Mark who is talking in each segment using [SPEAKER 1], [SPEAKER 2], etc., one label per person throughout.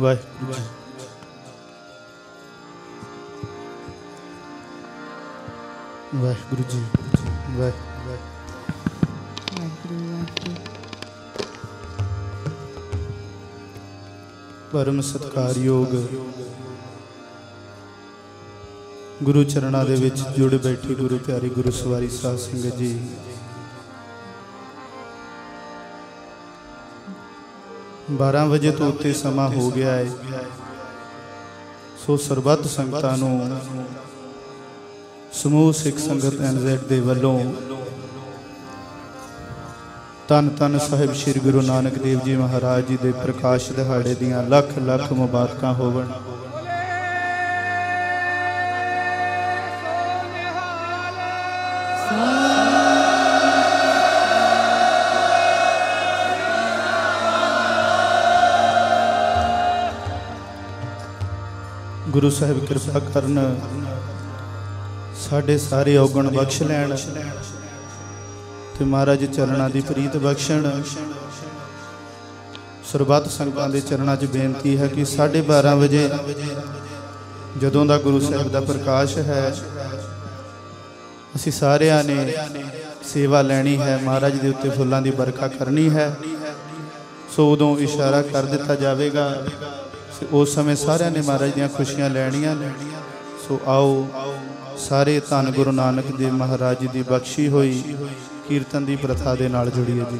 [SPEAKER 1] ਵਾਹਿਗੁਰੂ ਜੀ ਵਾਹਿਗੁਰੂ ਜੀ
[SPEAKER 2] ਵਾਹਿਗੁਰੂ ਵਾਹਿਗੁਰੂ
[SPEAKER 1] ਪਰਮ ਸਤਕਾਰਯੋਗ ਗੁਰੂ ਚਰਨਾਂ ਦੇ ਵਿੱਚ ਜੁੜ ਬੈਠੇ ਗੁਰੂ ਪਿਆਰੇ ਗੁਰੂ ਸਵਾਰੀ ਸਾਧ ਸੰਗਤ ਜੀ ਬਾਰਾਂ ਵਜੇ ਤੋਂ ਉੱਤੇ ਸਮਾਂ ਹੋ ਗਿਆ ਹੈ ਸੋ ਸਰਬੱਤ ਸੰਗਤਾਂ ਨੂੰ ਸਮੂਹ ਸਿੱਖ ਸੰਗਤ ਐਨਜ਼ੈਡ ਦੇ ਵੱਲੋਂ ਤਨ ਤਨ ਸਾਹਿਬ ਸ੍ਰੀ ਗੁਰੂ ਨਾਨਕ ਦੇਵ ਜੀ ਮਹਾਰਾਜ ਜੀ ਦੇ ਪ੍ਰਕਾਸ਼ ਦਿਹਾੜੇ ਦੀਆਂ ਲੱਖ ਲੱਖ ਮੁਬਾਰਕਾਂ ਹੋਵਣ। ਗੁਰੂ ਸਾਹਿਬ ਕਿਰਪਾ ਕਰਨ ਸਾਡੇ ਸਾਰੇ ਔਗਣ ਬਖਸ਼ ਲੈਣ ਤੇ ਮਹਾਰਾਜ ਚਰਨਾਂ ਦੀ ਪ੍ਰੀਤ ਬਖਸ਼ਣ। ਸਰਬੱਤ ਸੰਗਤਾਂ ਦੇ ਚਰਨਾਂ 'ਚ ਬੇਨਤੀ ਹੈ ਕਿ 12:30 ਵਜੇ ਜਦੋਂ ਦਾ ਗੁਰੂ ਸਾਹਿਬ ਦਾ ਪ੍ਰਕਾਸ਼ ਹੈ, ਅਸੀਂ ਸਾਰਿਆਂ ਨੇ ਸੇਵਾ ਲੈਣੀ ਹੈ, ਮਹਾਰਾਜ ਦੇ ਉੱਤੇ ਫੁੱਲਾਂ ਦੀ ਵਰਖਾ ਕਰਨੀ ਹੈ। ਸੋ ਉਦੋਂ ਇਸ਼ਾਰਾ ਕਰ ਦਿੱਤਾ ਜਾਵੇਗਾ। ਉਸ ਸਮੇਂ ਸਾਰਿਆਂ ਨੇ ਮਹਾਰਾਜ ਦੀਆਂ ਖੁਸ਼ੀਆਂ ਲੈਣੀਆਂ ਨੇ। ਸੋ ਆਓ, ਸਾਰੇ ਧੰਨ ਗੁਰੂ ਨਾਨਕ ਦੇਵ ਮਹਾਰਾਜ ਜੀ ਦੀ ਬਖਸ਼ੀ ਹੋਈ, ਕੀਰਤਨ ਦੀ ਪ੍ਰਥਾ ਦੇ ਨਾਲ ਜੁੜੀਏ ਜੀ।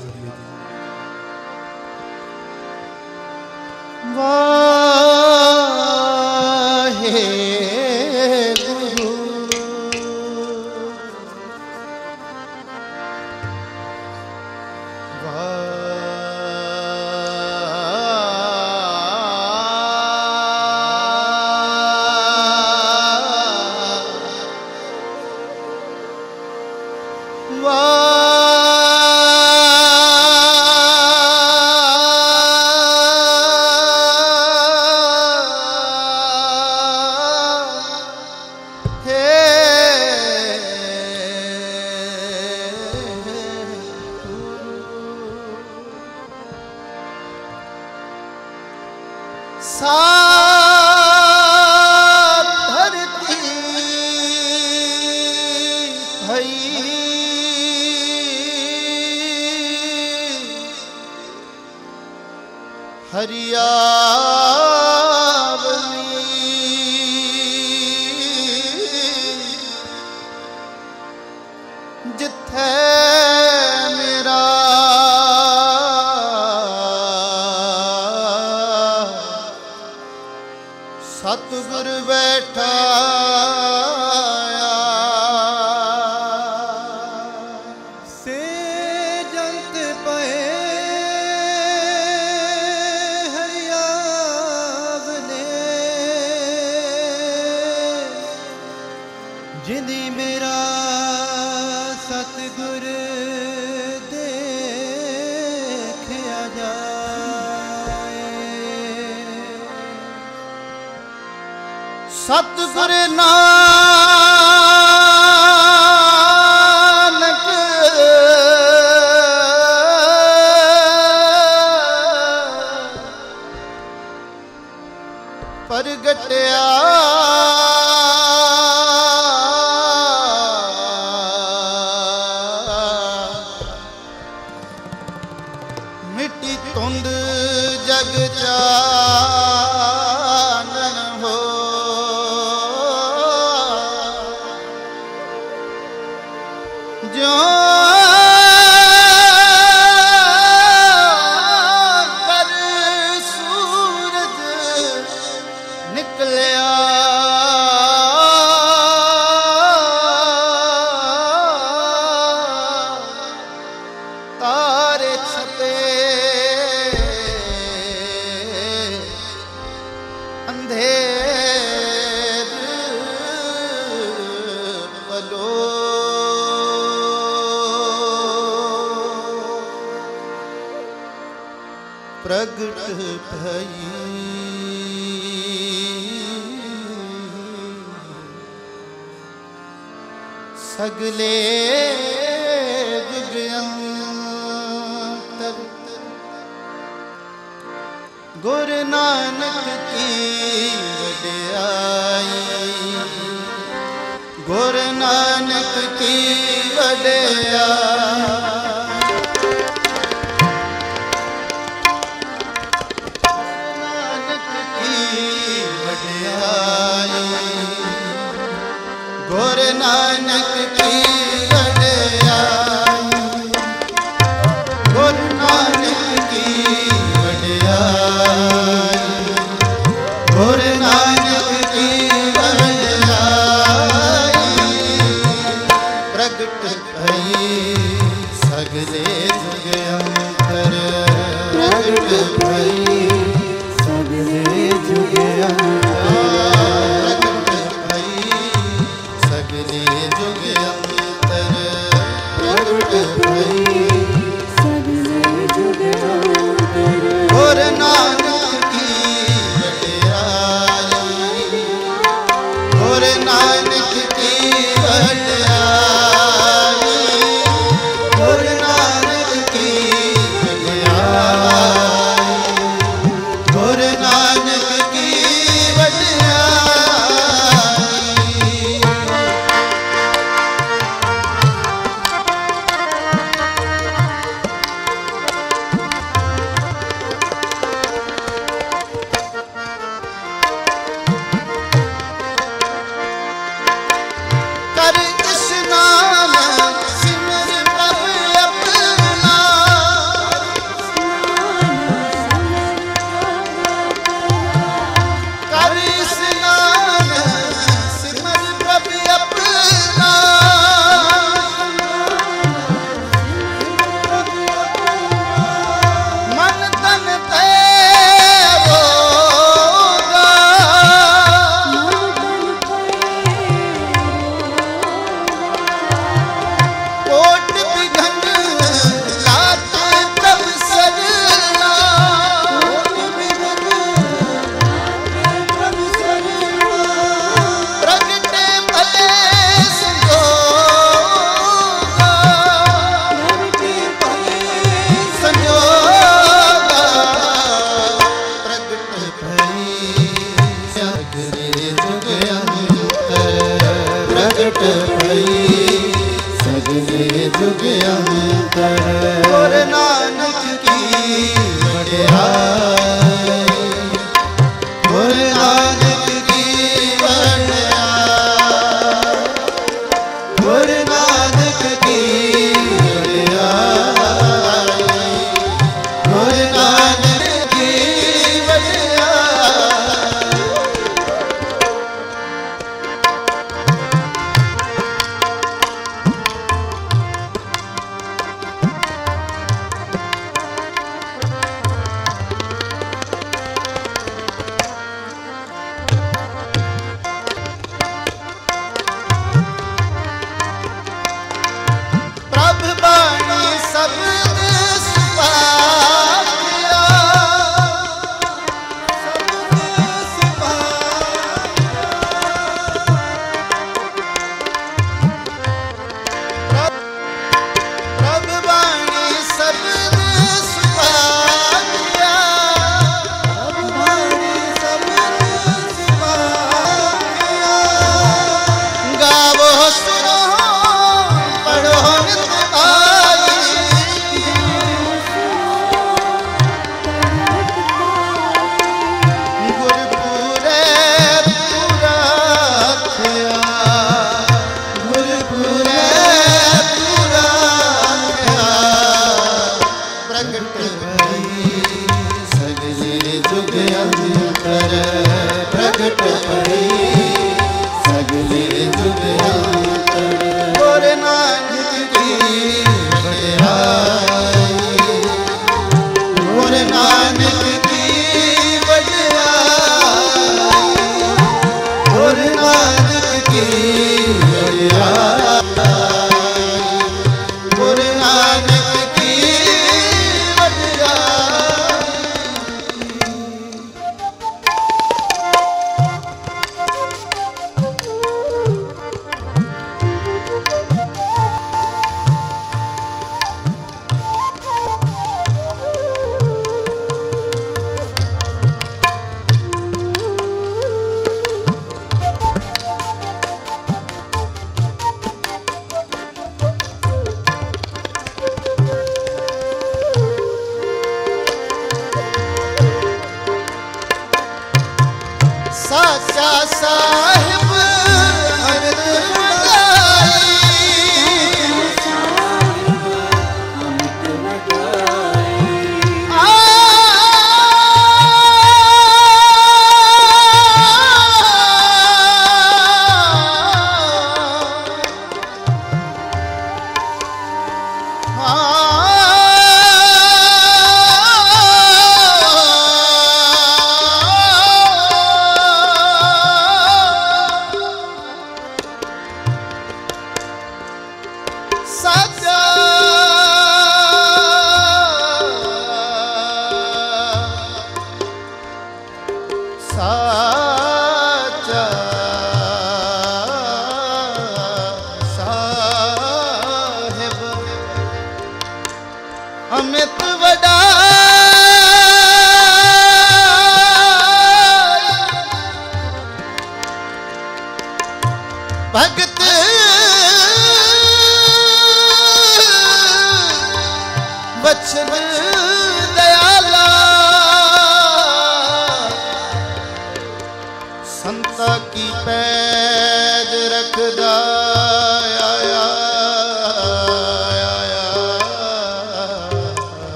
[SPEAKER 1] ਸਾਚਾ ਸਾਹਿਬ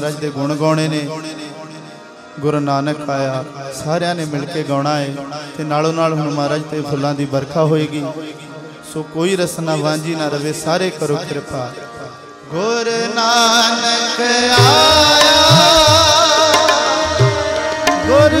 [SPEAKER 3] ਮਹਾਰਾਜ ਦੇ ਗੁਣ ਗਾਉਣੇ ਨੇ। ਗੁਰੂ ਨਾਨਕ ਆਇਆ, ਸਾਰਿਆਂ ਨੇ ਮਿਲ ਕੇ ਗਾਉਣਾ ਹੈ ਤੇ ਨਾਲੋਂ ਨਾਲ ਹੁਣ ਮਹਾਰਾਜ ਤੇ ਫੁੱਲਾਂ ਦੀ ਵਰਖਾ ਹੋਏਗੀ। ਸੋ ਕੋਈ ਰਸਨਾ ਵਾਂਝੀ ਨਾ ਰਵੇ, ਸਾਰੇ ਕਰੋ ਕਿਰਪਾ।
[SPEAKER 1] ਗੁਰ ਨਾਨਕ ਆਇਆ, ਗੁਰ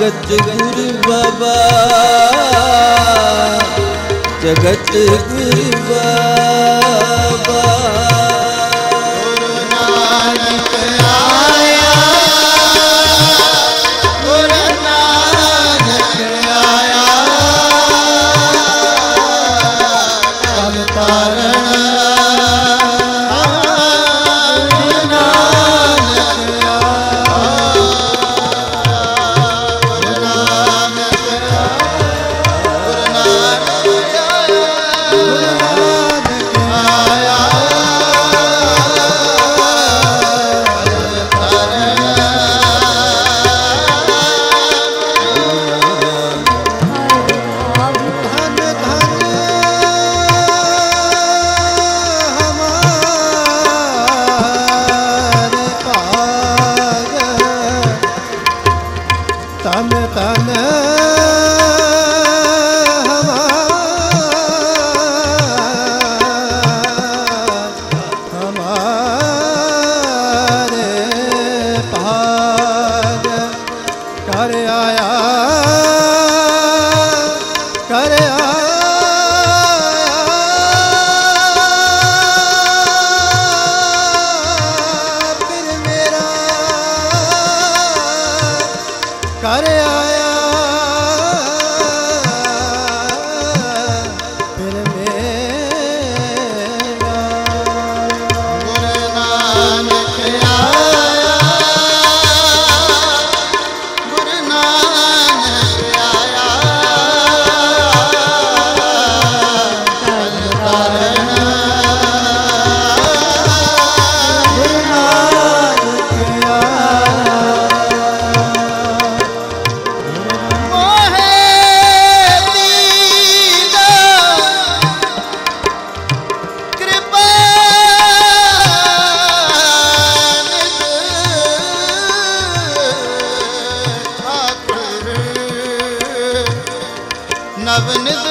[SPEAKER 4] ਜਗਤ ਗੁਰ ਬਾਬਾ ਜਗਤ ਗੁਰ ਬਾਬਾ।
[SPEAKER 1] ਪ੍ਰਭ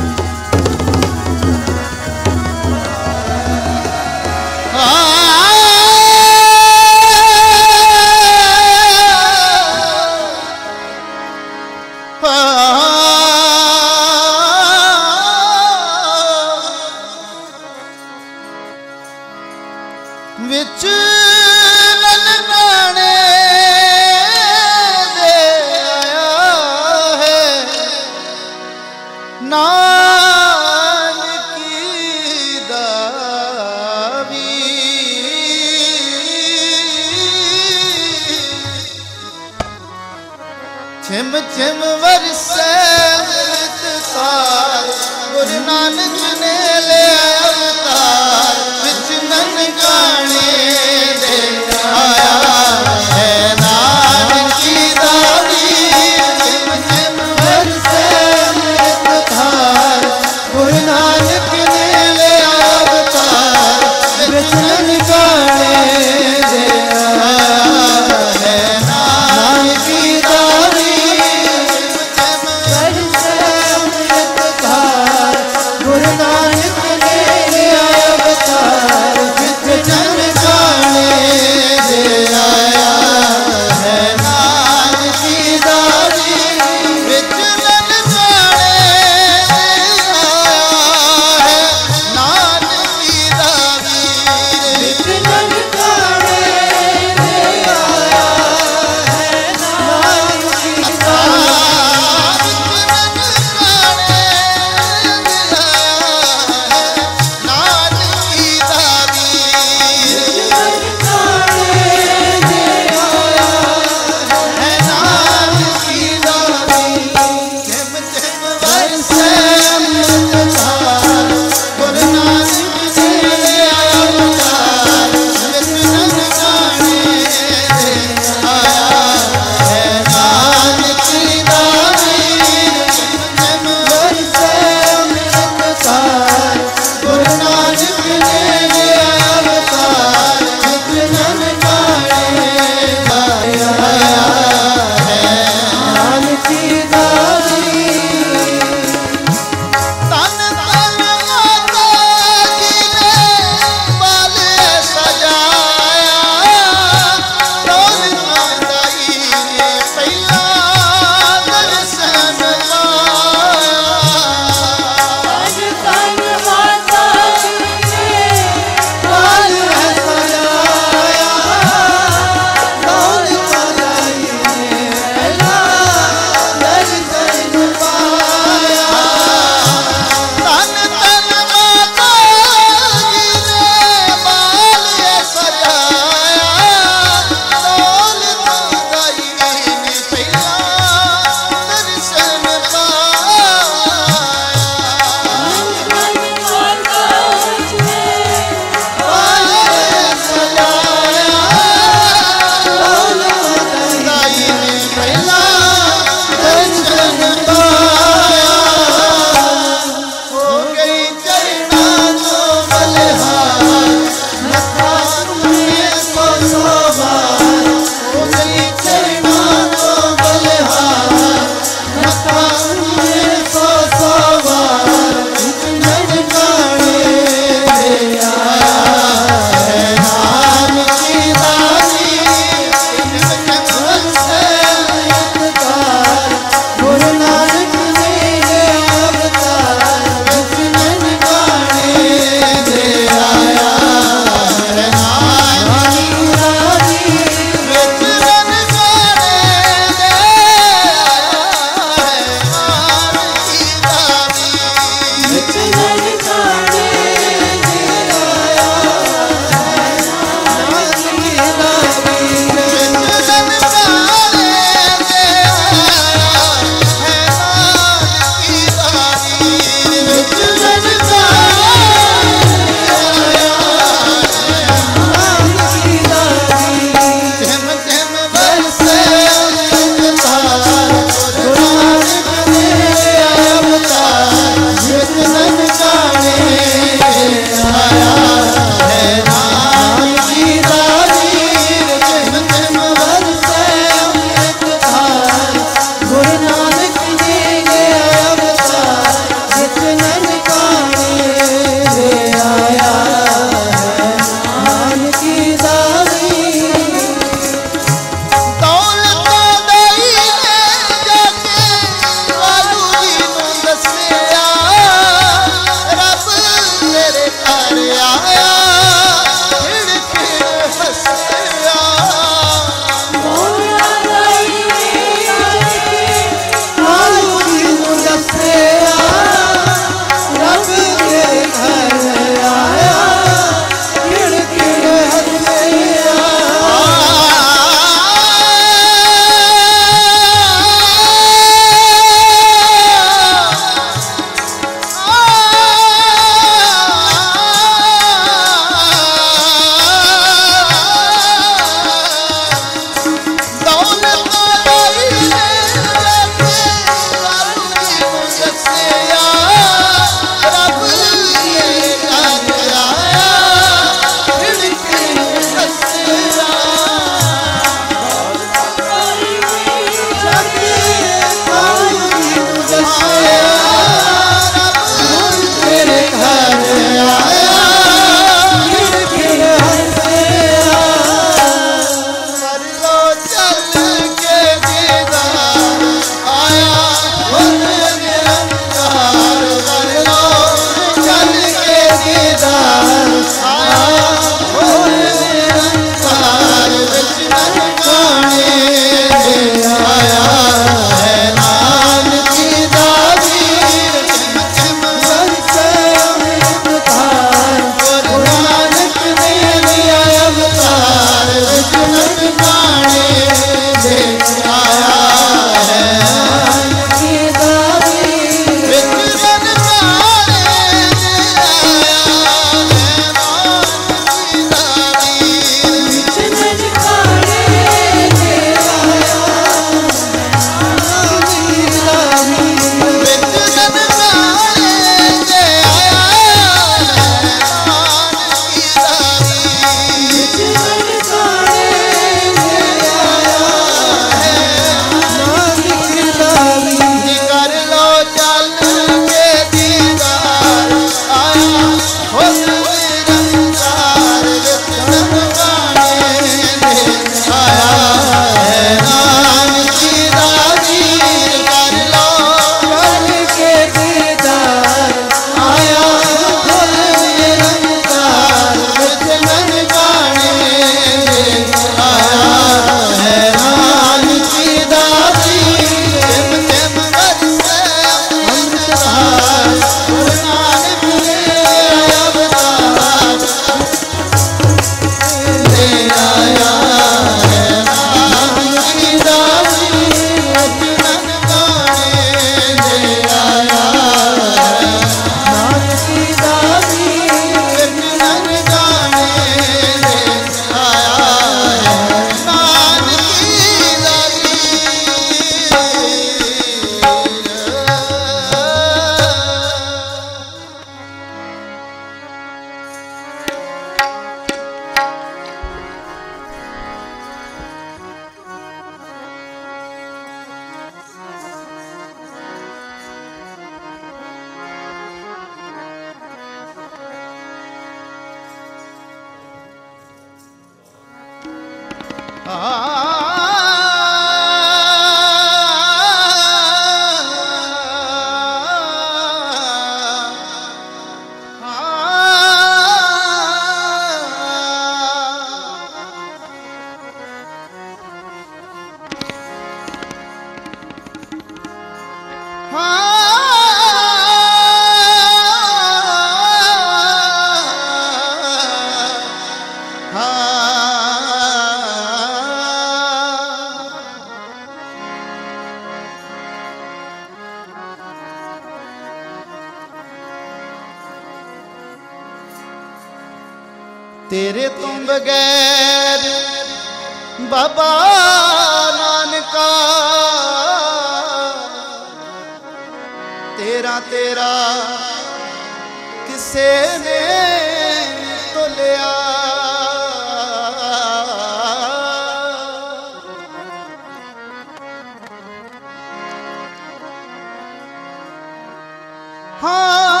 [SPEAKER 1] ਹਾਂ।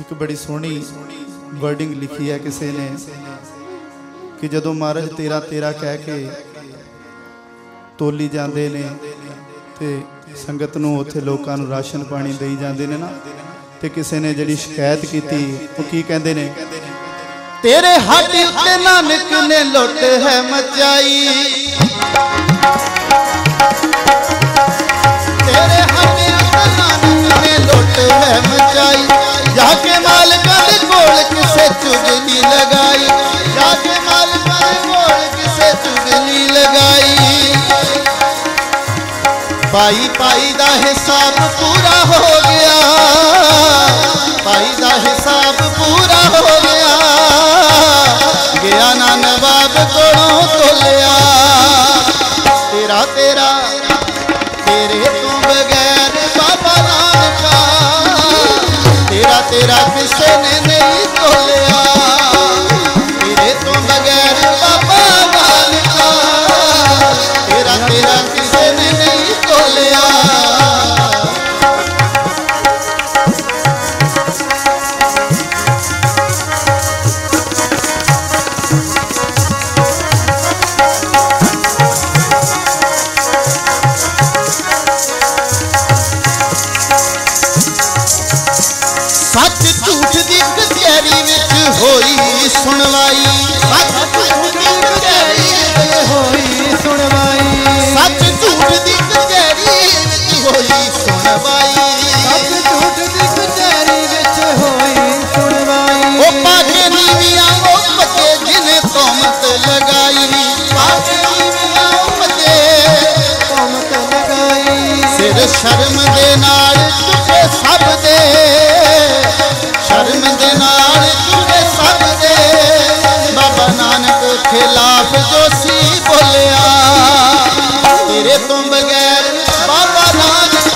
[SPEAKER 3] ਇੱਕ ਬੜੀ ਸੋਹਣੀ ਵਰਡਿੰਗ ਲਿਖੀ ਹੈ ਕਿਸੇ ਨੇ ਕਿ ਜਦੋਂ ਮਹਾਰਾਜ ਤੇਰਾ ਤੇਰਾ ਕਹਿ ਕੇ ਤੋਲੀ ਜਾਂਦੇ ਨੇ ਤੇ ਸੰਗਤ ਨੂੰ ਉੱਥੇ ਲੋਕਾਂ ਨੂੰ ਰਾਸ਼ਨ ਪਾਣੀ ਦੇਈ ਜਾਂਦੇ ਨੇ ਨਾ, ਤੇ ਕਿਸੇ ਨੇ ਜਿਹੜੀ ਸ਼ਿਕਾਇਤ ਕੀਤੀ, ਉਹ ਕੀ ਕਹਿੰਦੇ ਨੇ?
[SPEAKER 1] ਤੇਰੇ ਹੱਥ ਉੱਤੇ ਨਾਨਕ ਨੇ ਲੁੱਟ ਹੈ ਮਚਾਈ। ਭਾਈ ਭਾਈ ਦਾ ਹਿਸਾਬ ਪੂਰਾ ਹੋ ਗਿਆ। ਭਾਈ ਦਾ ਹਿਸਾਬ ਪੂਰਾ ਹੋ ਗਿਆ। ਗਿਆ ਨਾ ਨਵਾਬ ਕੋਲੋਂ ਤੋਲਿਆ। ਸ਼ਰਮ ਦੇ ਨਾਲ ਝੁਕੇ ਸਭ ਦੇ। ਸ਼ਰਮ ਦੇ ਨਾਲ ਝੁਕੇ ਸਭ ਦੇ। ਬਾਬਾ ਨਾਨਕ ਖਿਲਾਫ ਜੋ ਸੀ ਬੋਲਿਆ। ਤੇਰੇ ਤੋਂ ਬਗੈਰ ਬਾਬਾ ਨਾਨਕ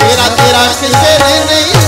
[SPEAKER 1] ਤੇਰਾ ਤੇਰਾ ਕਿਸੇ ਨੇ ਨਹੀਂ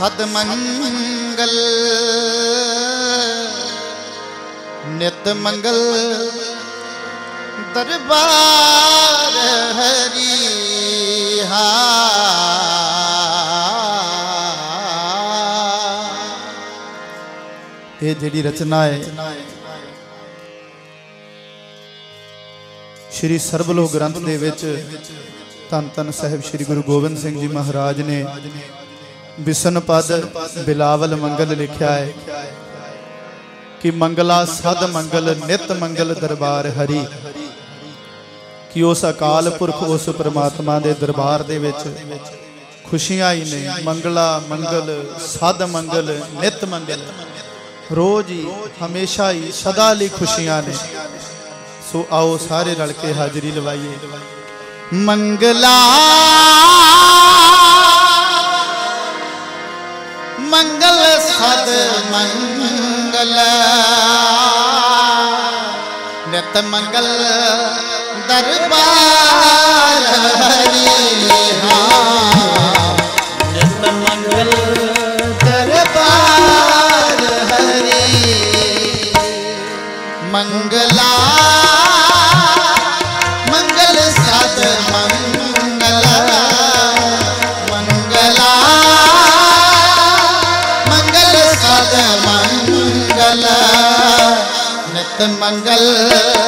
[SPEAKER 5] ਸਦ ਮੰਗਲ ਨਿਤ ਮੰਗਲ ਦਰਬਾਰ ਹਰੀ ਹਾ।
[SPEAKER 3] ਇਹ ਜਿਹੜੀ ਰਚਨਾ ਹੈ, ਸ਼੍ਰੀ ਸਰਬਲੋਕ ਗ੍ਰੰਥ ਦੇ ਵਿੱਚ ਧੰਨ ਧੰਨ ਸਾਹਿਬ ਸ਼੍ਰੀ ਗੁਰੂ ਗੋਬਿੰਦ ਸਿੰਘ ਜੀ ਮਹਾਰਾਜ ਨੇ ਵਿਸ਼ਨ ਪਦ ਬਿਲਾਵਲ ਮੰਗਲ ਲਿਖਿਆ ਹੈ। ਕਿ ਮੰਗਲਾ ਸਦ ਮੰਗਲ, ਨਿਤ ਮੰਗਲ ਦਰਬਾਰ ਹਰੀ। ਕਿ ਉਸ ਅਕਾਲ ਪੁਰਖ ਉਸ ਪ੍ਰਮਾਤਮਾ ਦੇ ਦਰਬਾਰ ਦੇ ਵਿੱਚ ਖੁਸ਼ੀਆਂ ਹੀ ਨੇ ਮੰਗਲਾ ਮੰਗਲ, ਸਦ ਮੰਗਲ, ਨਿਤ ਮੰਗਲ। ਰੋਜ਼ ਹੀ, ਹਮੇਸ਼ਾ ਹੀ, ਸਦਾ ਲਈ ਖੁਸ਼ੀਆਂ ਨੇ। ਸੋ ਆਓ ਸਾਰੇ ਰਲ ਕੇ ਹਾਜ਼ਰੀ ਲਵਾਈਏ।
[SPEAKER 5] ਮੰਗਲਾ ਮੰਗਲ ਸਦ ਮੰਗਲ ਨਿਤ ਮੰਗਲ ਦਰਬਾਰ
[SPEAKER 1] ਨਿਤ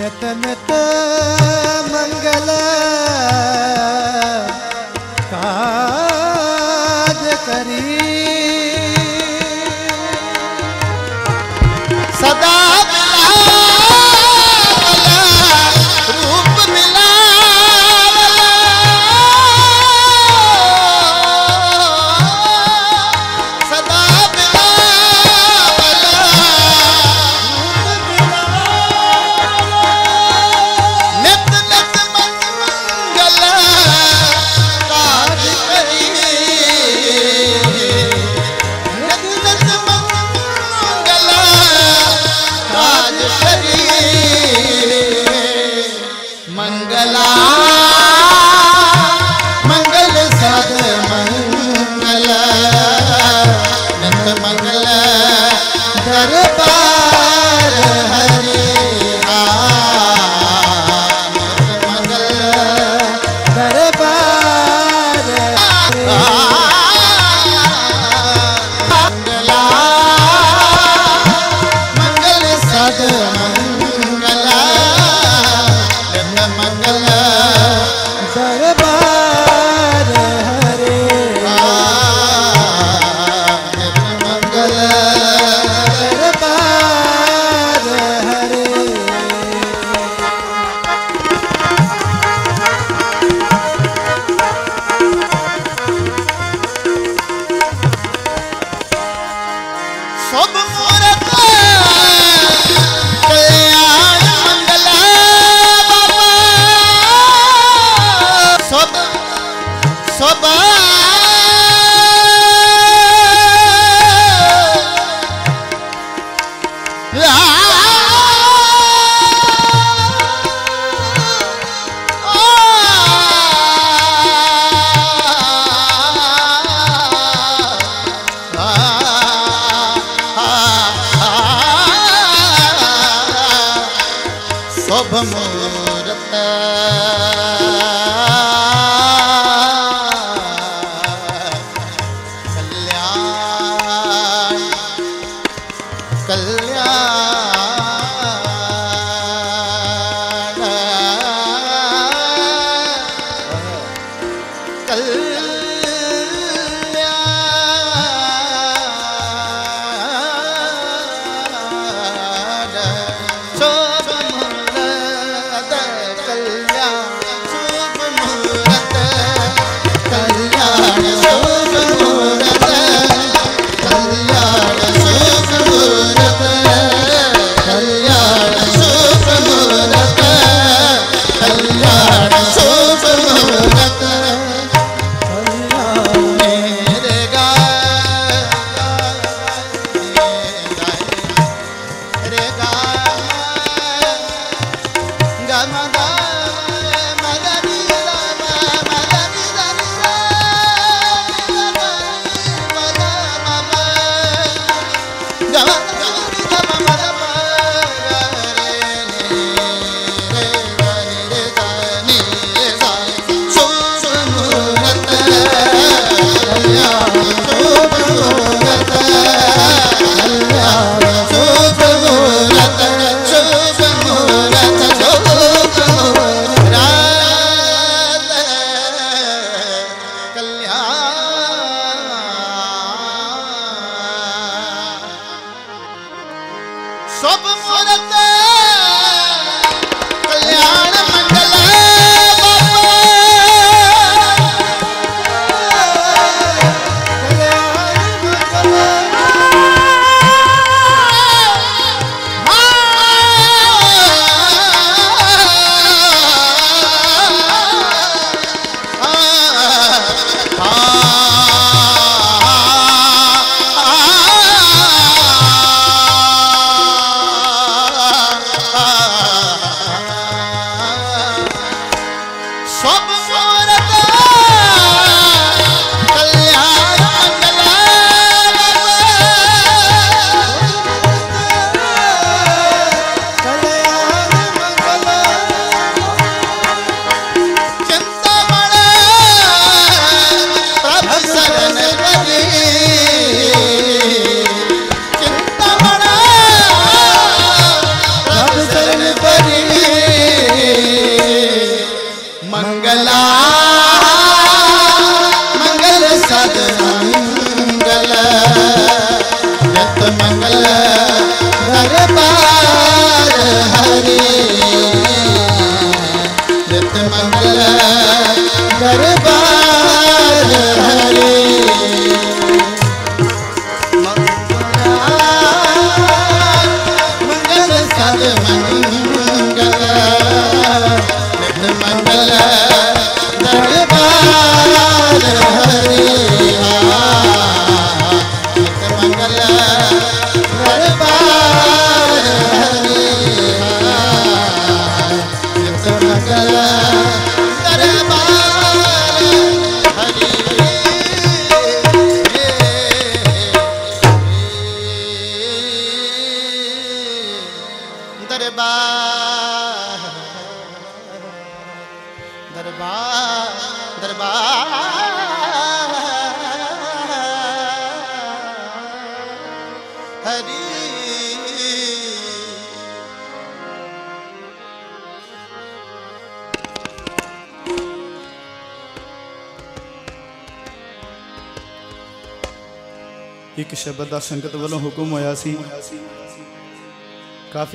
[SPEAKER 5] ਨਿਤ
[SPEAKER 4] ਨਿਤ ਮੰਗਲ ਕਾਜ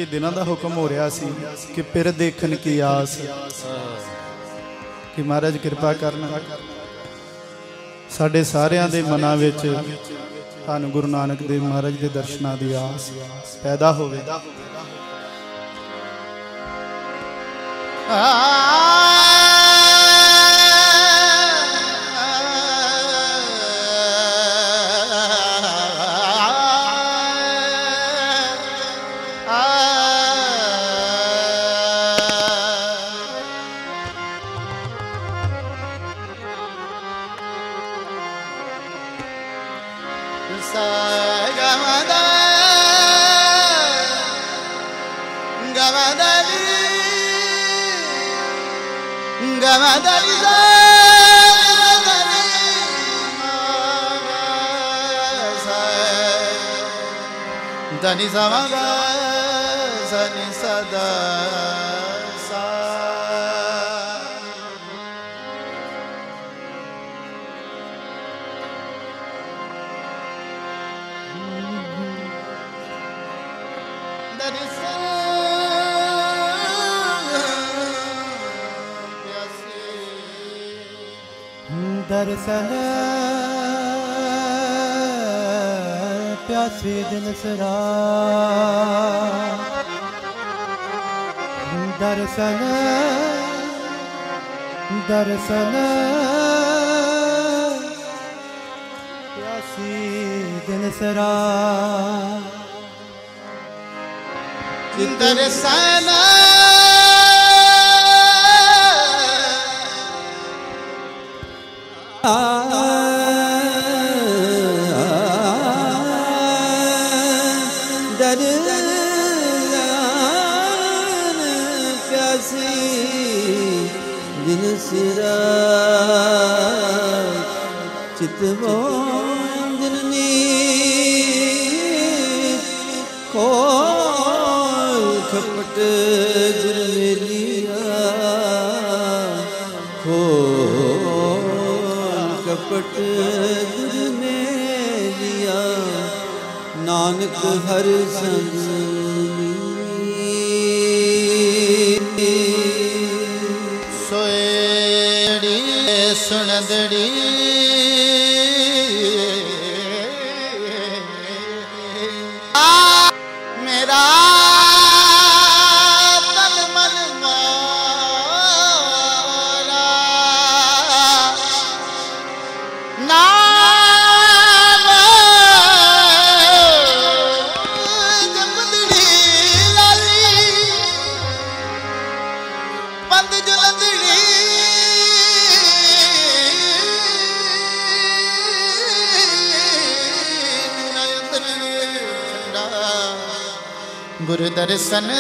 [SPEAKER 3] ਕਾਫੀ ਦਿਨਾਂ ਦਾ ਹੁਕਮ ਹੋ ਰਿਹਾ ਸੀ ਕਿ ਪਿਰ ਦੇਖਣ ਕੀ ਆਸ। ਕਿ ਮਹਾਰਾਜ ਕਿਰਪਾ ਕਰਨ। ਸਾਡੇ ਸਾਰਿਆਂ ਦੇ ਮਨਾਂ ਵਿੱਚ ਤੁਹਾਨੂੰ ਗੁਰੂ ਨਾਨਕ ਦੇਵ ਮਹਾਰਾਜ ਦੇ ਦਰਸ਼ਨਾਂ ਦੀ ਆਸ ਪੈਦਾ ਹੋਵੇ।
[SPEAKER 1] దని Sani
[SPEAKER 4] Samaga Sani Sada Darsana, yasi. سیدن سرا درسن درسن
[SPEAKER 1] یا
[SPEAKER 4] سیدن سرا درسن درسن ਚਿਤਵੋ ਦਿਨਨੀ ਕੋਲ ਖਪਟ ਜਰਮੇਲੀਆ ਖੋਲ ਕਪਟ ਜਰਮੇਲੀਆ ਨਾਨਕ ਹਰ ਸੰਗੀ
[SPEAKER 1] ਗੁਰ ਦਰਸ਼ਨ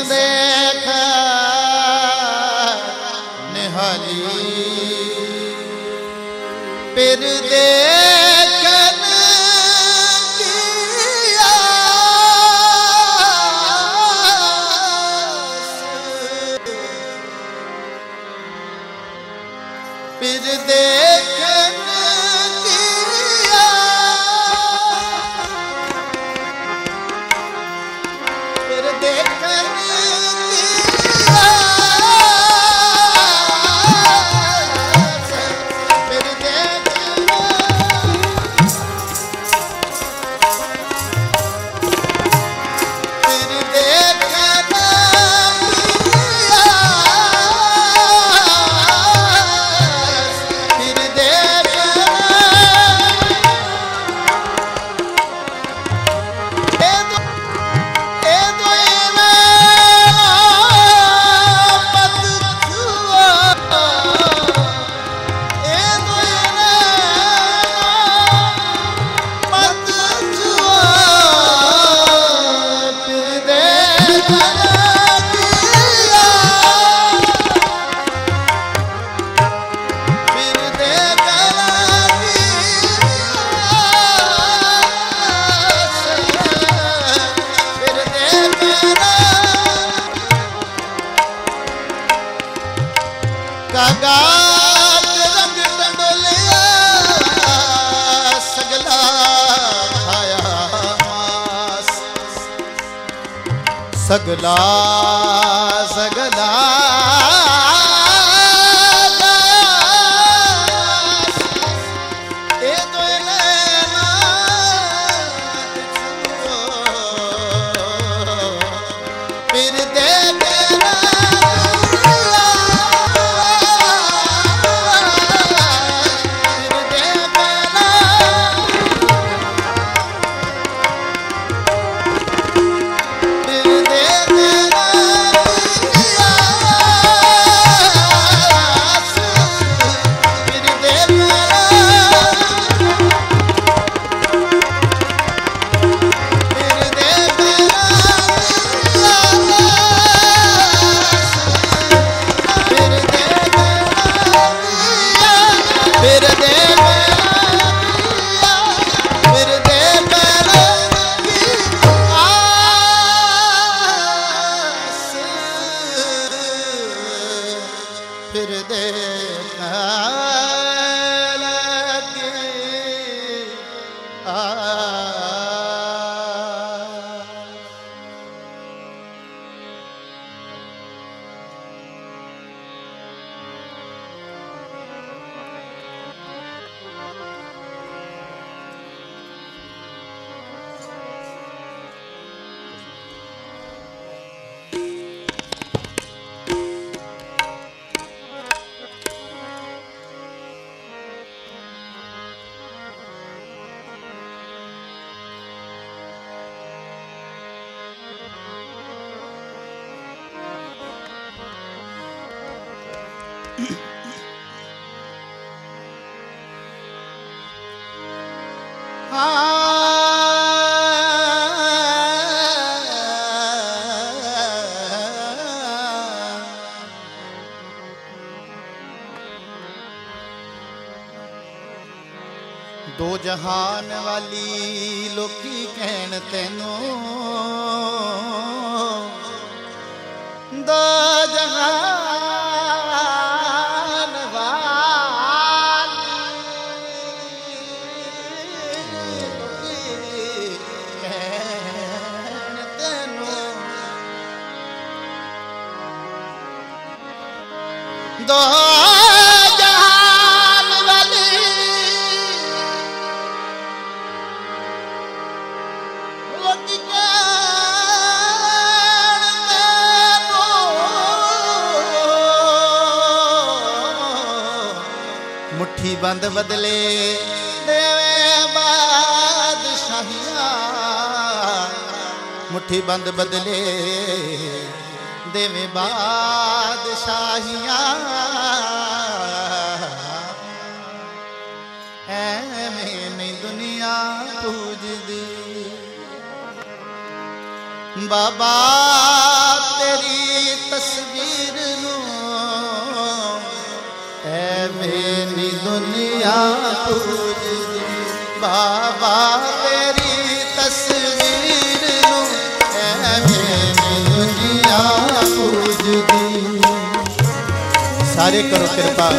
[SPEAKER 1] जहां ਬੰਦ ਬਦਲੇ। ਦੇਵੇ ਬਾਦਸ਼ਾਹੀਆਂ। ਐਵੇਂ ਨਹੀਂ ਦੁਨੀਆ ਪੂਜਦੀ। ਬਾਬਾ, ਤੇਰੀ ਤਸਵੀਰ ਨੂੰ ਐਵੇਂ ਨਹੀਂ ਦੁਨੀਆ ਪੂਜਦੀ। ਬਾਬਾ ਸਾਰੇ ਕਰੋ ਕਿਰਪਾ।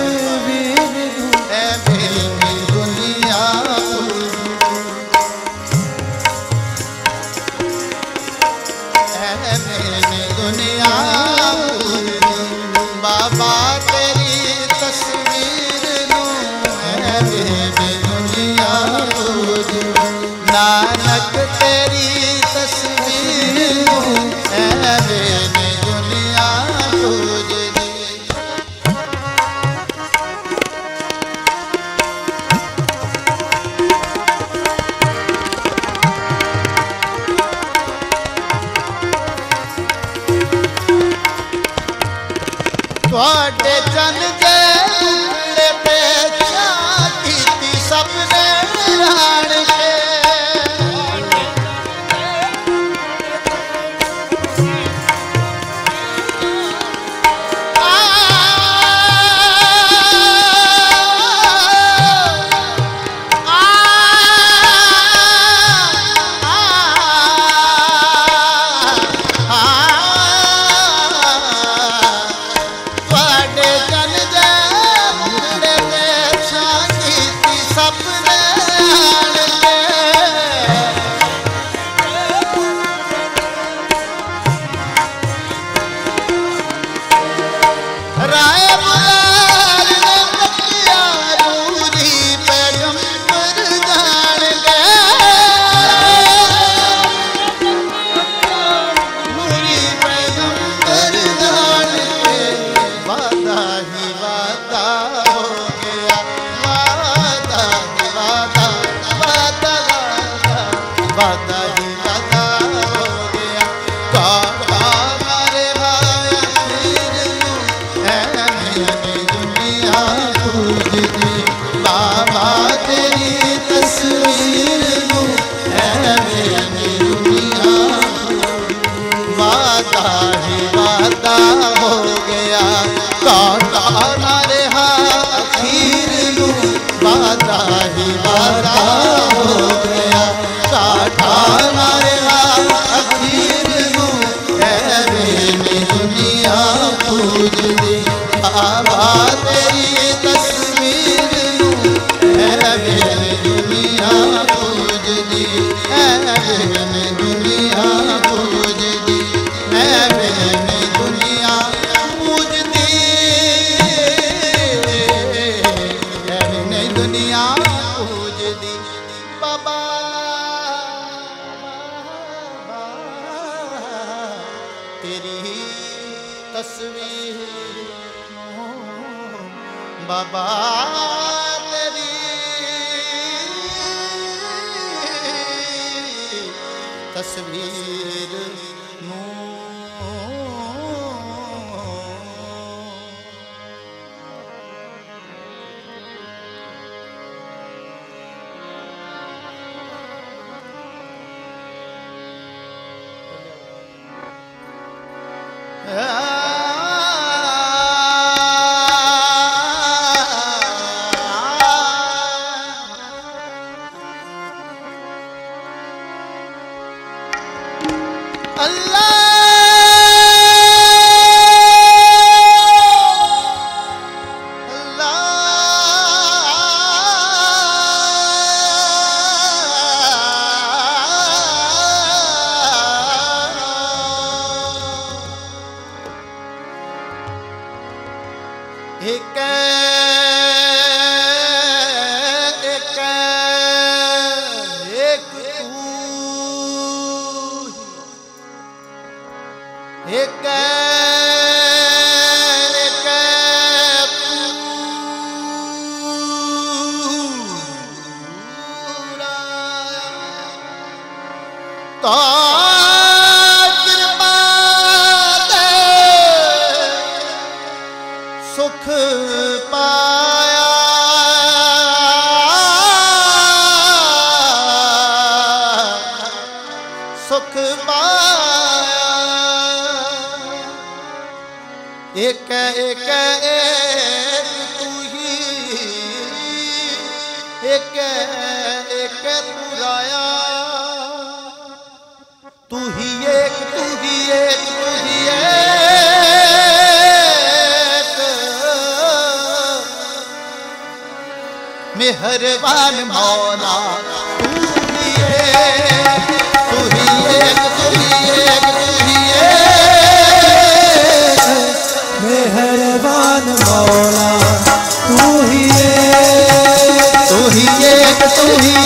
[SPEAKER 1] ਇੱਕ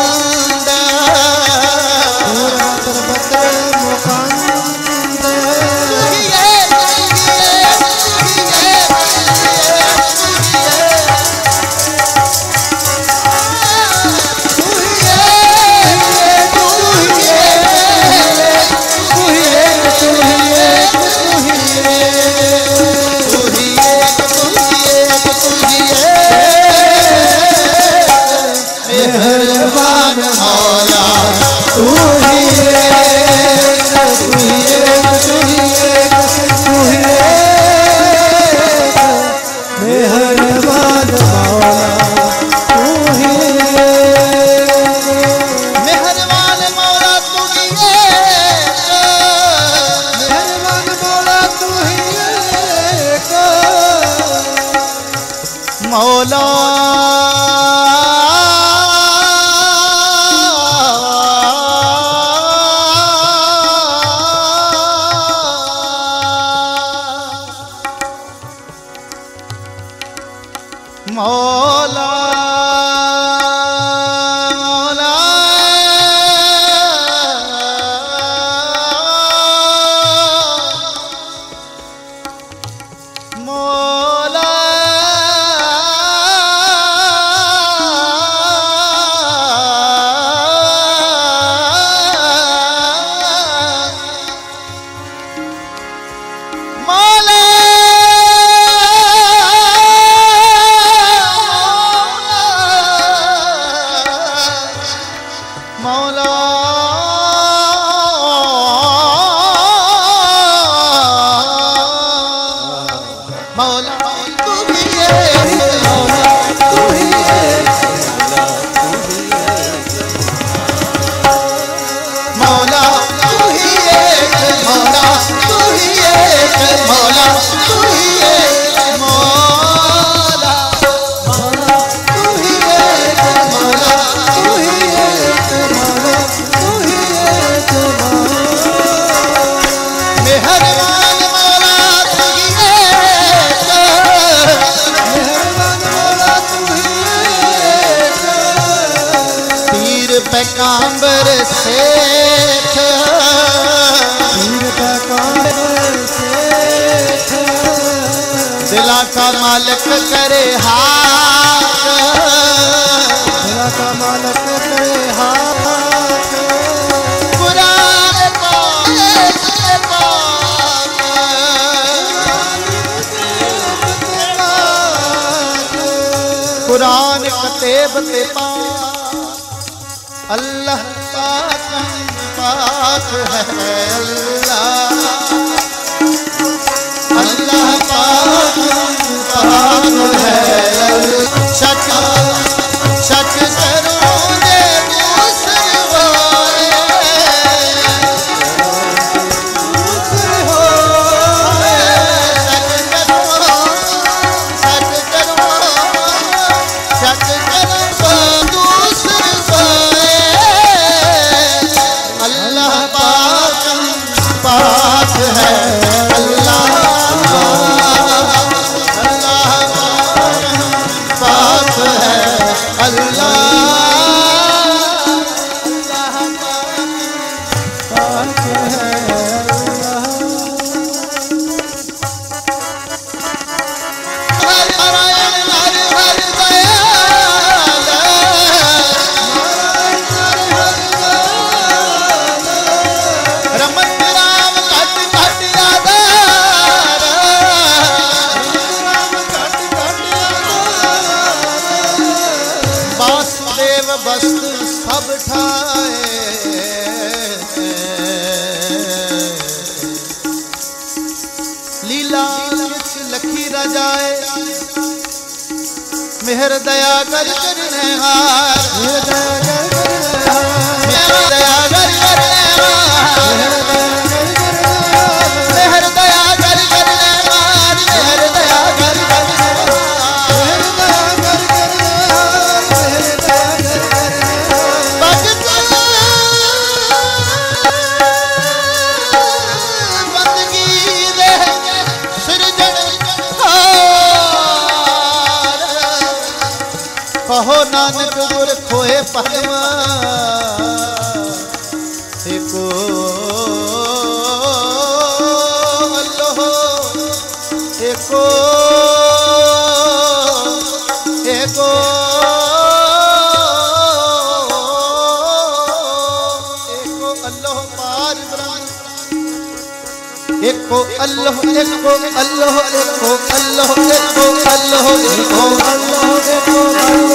[SPEAKER 1] अल्लाह देखो अल्लाह देखो अल्लाह
[SPEAKER 4] देखो अल्लाह देखो अल्लाह देखो अल्लाह देखो अल्लाह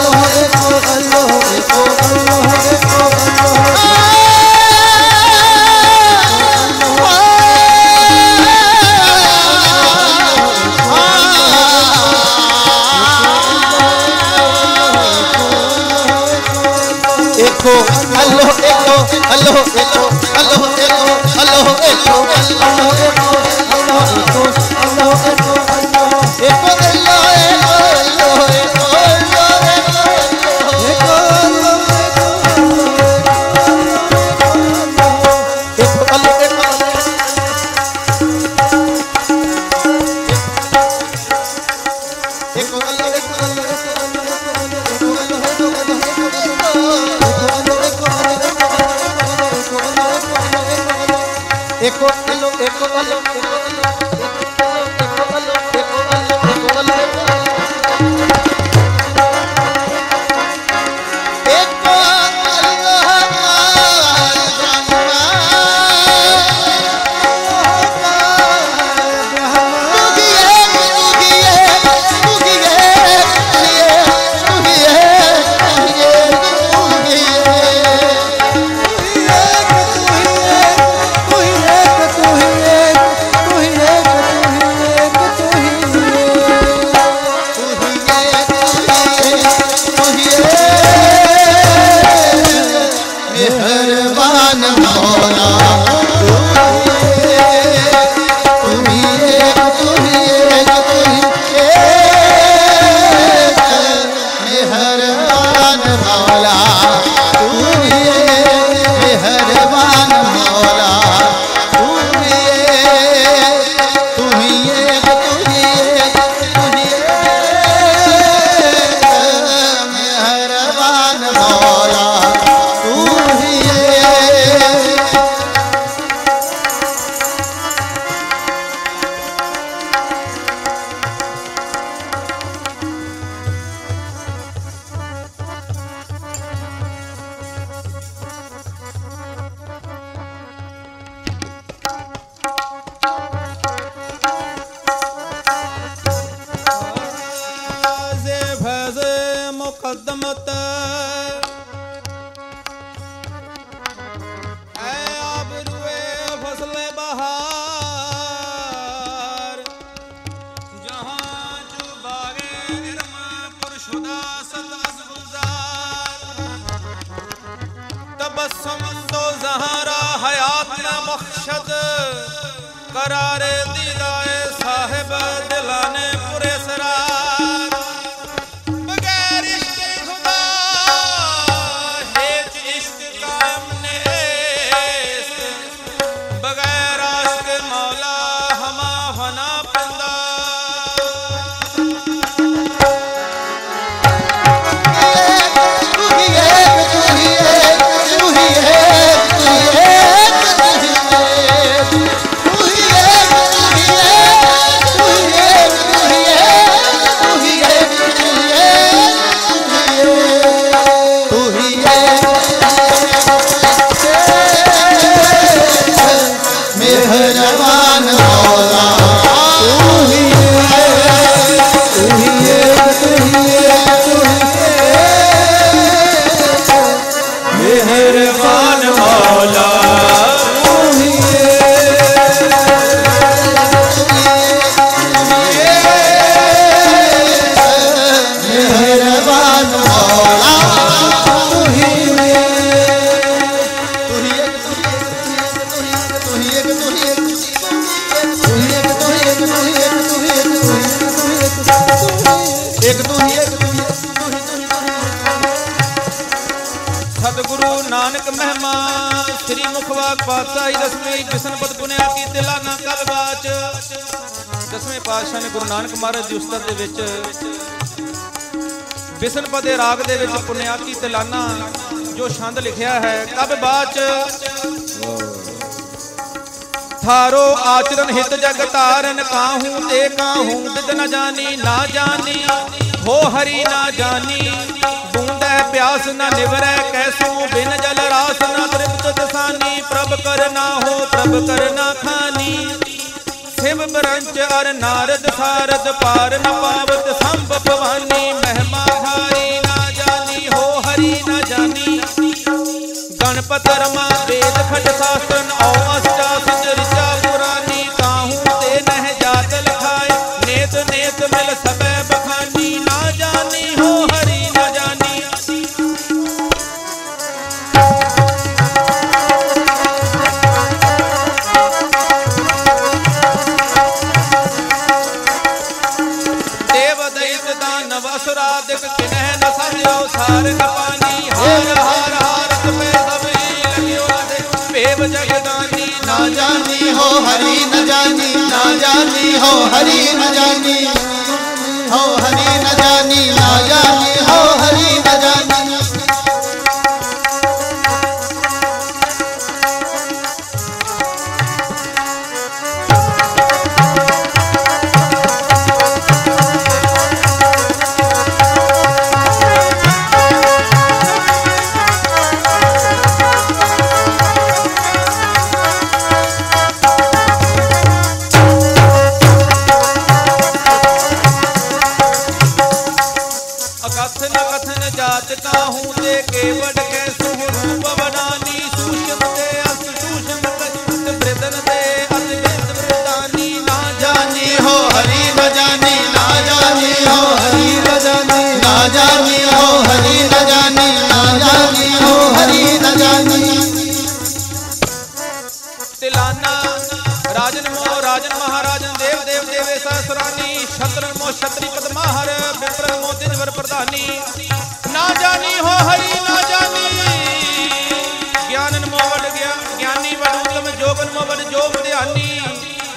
[SPEAKER 4] देखो अल्लाह देखो अल्लाह देखो देखो अल्लाह देखो अल्लाह
[SPEAKER 1] Gracias. ਪਾਤਸ਼ਾਹ
[SPEAKER 6] ਨੇ ਗੁਰੂ ਨਾਨਕ ਮਹਾਰਾਜ ਦੀ ਉਸਤਤ ਦੇ ਵਿੱਚ ਬਿਸਨਪਦ ਦੇ ਰਾਗ ਦੇ ਵਿੱਚ ਪੁਨਿਆਤੀ ਤਿਲਾਨਾ ਜੋ ਛੰਦ ਲਿਖਿਆ ਹੈ, ਕਬ ਬਾਚ? ਥਾਰੋ ਆਚਰਨ ਹਿਤ ਜਗ ਤਾਰਨ ਕਾਹੂ ਤੇ ਕਾਹੂ, ਬਿਦ ਨ ਜਾਣੀ, ਨਾ ਜਾਣੀ, ਹੋ ਹਰੀ ਨਾ ਜਾਣੀ, ਬੂੰਦੈ ਪਿਆਸ ਨ ਨਿਵਰੈ, ਕੈਸੂ ਬਿਨ ਜਲ ਰਾਸ ਨ ਤ੍ਰਿਪਤ ਦਸਾਨੀ, ਪ੍ਰਭ ਕਰ ਹੋ ਪ੍ਰਭ ਕਰ ਖਾਨੀ। ਸਿਵ ਬਰੰਚ ਅਰ ਨਾਰਦ ਸਾਰਦ ਪਾਰ ਨ ਪਾਵਤ ਸੰਭ ਭਵਾਨੀ, ਮਹਿਮਾ ਹਾਰੀ ਨਾ ਜਾਣੀ ਹੋ ਹਰੀ ਨਾ ਜਾਣੀ ਗਣਪਤ ਰਮਾ, ਵੇਦ ਖੰਡ ਸਾਸਨ ਔ ਅਸ਼ਟਾਸਿਜ ਜਾਣੀ ਹੋ ਹਰੀ ਨ ਜਾਣੀ ਨਾ
[SPEAKER 1] ਜਾਣੀ ਹੋ ਹਰੀ छतरी पदमा हर, विप्र वर प्रधानी। ना जानी हो हरि, ना जानी। ज्ञानन मोवड ज्ञानी वड जोगन मोवड जोग ध्यानी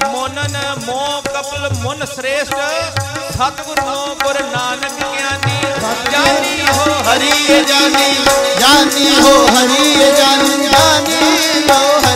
[SPEAKER 1] मोनन मो कपल मुन श्रेष्ठ सतगुरुओं गुर नानक ज्ञानी। जानी हो हरि, जानी। जानी हो हरि, जानी जानी हो हरि।